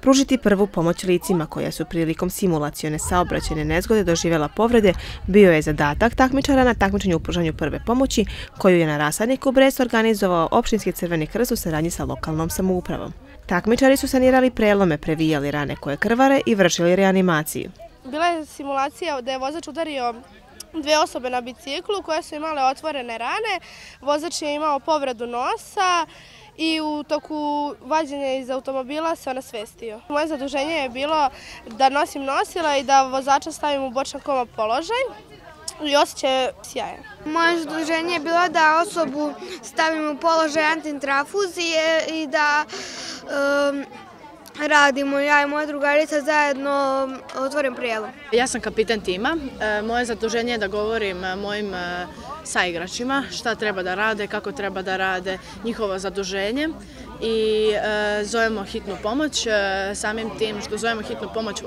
Pružiti prvu pomoć licima koja su prilikom simulacijone saobraćene nezgode doživjela povrede bio je zadatak takmičara na takmičenju u pružanju prve pomoći koju je na rasadniku Brest organizovao Opštinski crveni krst u saradnji sa lokalnom samoupravom. Takmičari su sanirali prelome, previjali rane koje krvare i vršili reanimaciju. Bila je simulacija da je vozač udario dve osobe na biciklu koje su imale otvorene rane. Vozač je imao povredu nosa i u toku vađenja iz automobila se ona svestio. Moje zaduženje je bilo da nosim nosila i da vozača stavim u bočan koma položaj i osjećaj sjajan. Moje zaduženje je bilo da osobu stavim u položaj antitrafuzije i da um, radimo ja i moja drugarica zajedno um, otvorim prijelom. Ja sam kapitan tima. E, moje zaduženje je da govorim e, mojim e, saigračima šta treba da rade, kako treba da rade, njihovo zaduženje i zovemo hitnu pomoć. Samim tim što zovemo hitnu pomoć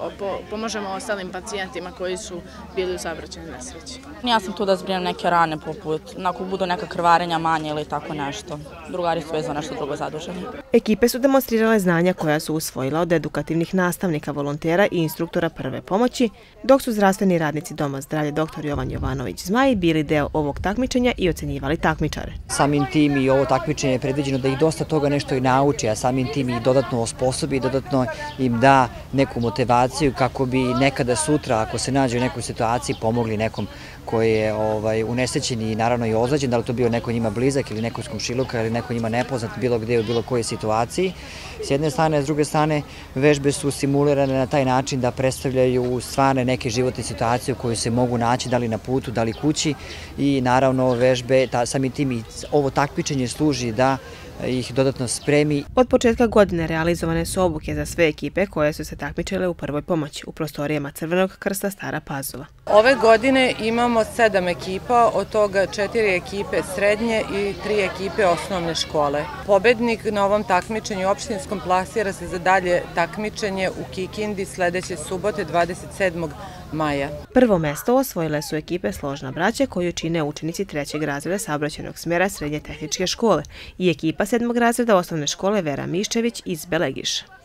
pomožemo ostalim pacijentima koji su bili u saobraćenju nesreći. Ja sam tu da zbrinem neke rane poput, ako budu neka krvarenja manje ili tako nešto. Drugari su vezano nešto drugo zaduženje. Ekipe su demonstrirale znanja koja su usvojila od edukativnih nastavnika, volontera i instruktora prve pomoći, dok su zdravstveni radnici Doma zdravlje dr. Jovan Jovanović-Zmaj bili deo ovog takmičenja i ocenjivali takmičare. Samim tim i ovo takmičenje je predviđeno da ih dosta toga nešto i nauči, a samim tim i dodatno osposobi dodatno im da neku motivaciju kako bi nekada sutra, ako se nađe u nekoj situaciji, pomogli nekom koji je ovaj, unesećen i naravno i ozlađen, da li to bio neko njima blizak ili neko iz komšiluka ili neko njima nepoznat bilo gde u bilo kojoj situaciji. S jedne strane, s druge strane, vežbe su simulirane na taj način da predstavljaju stvarne neke životne situacije u kojoj se mogu naći, da li na putu, da li kući i naravno vežbe, sami tim i ovo takmičenje služi da ih dodatno spremi. Od početka godine realizovane su obuke za sve ekipe koje su se takmičile u prvoj pomoći u prostorijama Crvenog krsta Stara Pazova. Ove godine imamo sedam ekipa, od toga četiri ekipe srednje i tri ekipe osnovne škole. Pobednik na ovom takmičenju opštinskom plasira se za dalje takmičenje u Kikindi sledeće subote 27 maja. Prvo mesto osvojile su ekipe Složna braća koju čine učenici trećeg razreda saobraćenog smjera srednje tehničke škole i ekipa sedmog razreda osnovne škole Vera Miščević iz Belegiša.